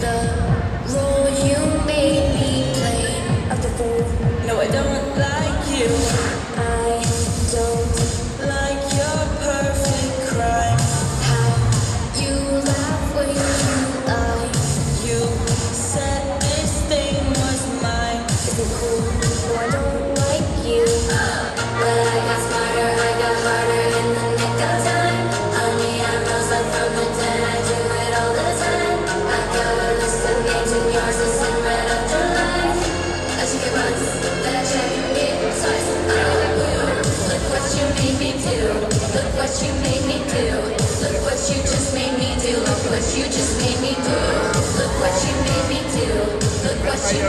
the role you made me play of the fool. No, I don't like you. I don't like your perfect crime. How you laugh when you lie. You said this thing was mine.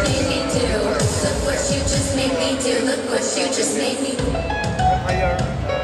made me do. Look what you just made me do. Look what you just made me do.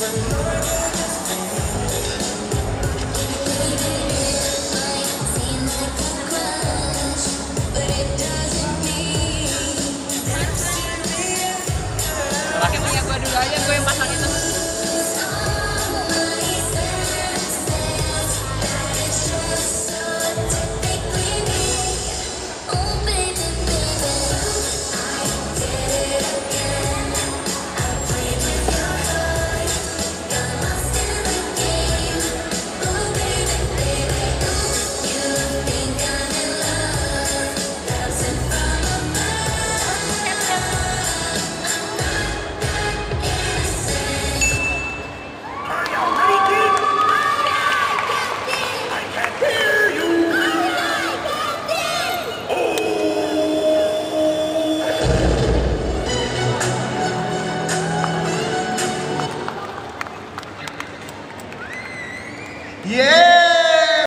Thank know.